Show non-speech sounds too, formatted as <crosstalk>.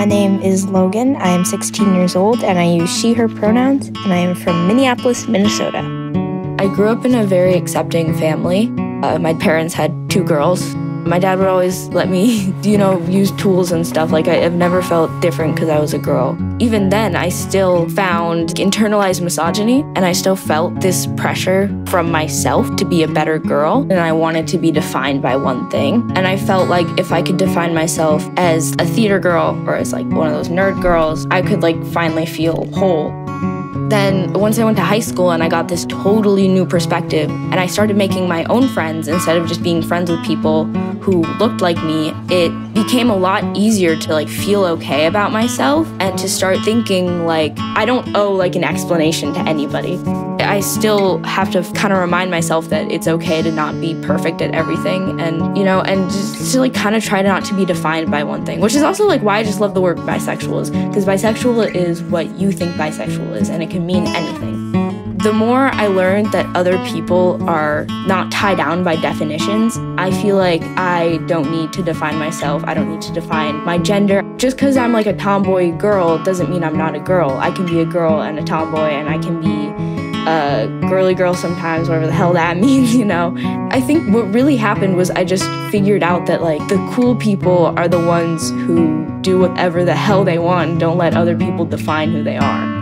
My name is Logan. I am 16 years old and I use she, her pronouns, and I am from Minneapolis, Minnesota. I grew up in a very accepting family. Uh, my parents had two girls, my dad would always let me, <laughs> you know, use tools and stuff. Like, I, have never felt different because I was a girl. Even then, I still found internalized misogyny and I still felt this pressure from myself to be a better girl. And I wanted to be defined by one thing. And I felt like if I could define myself as a theater girl or as like one of those nerd girls, I could like finally feel whole. Then once I went to high school and I got this totally new perspective and I started making my own friends instead of just being friends with people who looked like me, it became a lot easier to like feel okay about myself and to start thinking like I don't owe like an explanation to anybody. I still have to kind of remind myself that it's okay to not be perfect at everything and you know and just to like kind of try not to be defined by one thing which is also like why I just love the word bisexual is because bisexual is what you think bisexual is and it can mean anything. The more I learned that other people are not tied down by definitions, I feel like I don't need to define myself. I don't need to define my gender. Just because I'm like a tomboy girl doesn't mean I'm not a girl. I can be a girl and a tomboy, and I can be a girly girl sometimes, whatever the hell that <laughs> means, you know? I think what really happened was I just figured out that like the cool people are the ones who do whatever the hell they want and don't let other people define who they are.